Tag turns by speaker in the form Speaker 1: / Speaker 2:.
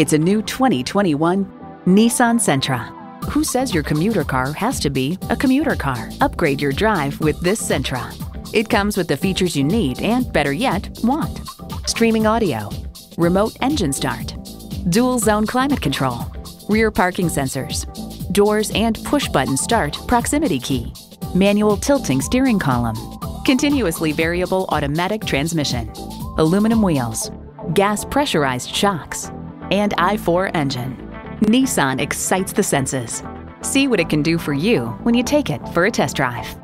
Speaker 1: It's a new 2021 Nissan Sentra. Who says your commuter car has to be a commuter car? Upgrade your drive with this Sentra. It comes with the features you need and, better yet, want. Streaming audio, remote engine start, dual zone climate control, rear parking sensors, doors and push button start proximity key, manual tilting steering column, continuously variable automatic transmission, aluminum wheels, gas pressurized shocks, and i4 engine. Nissan excites the senses. See what it can do for you when you take it for a test drive.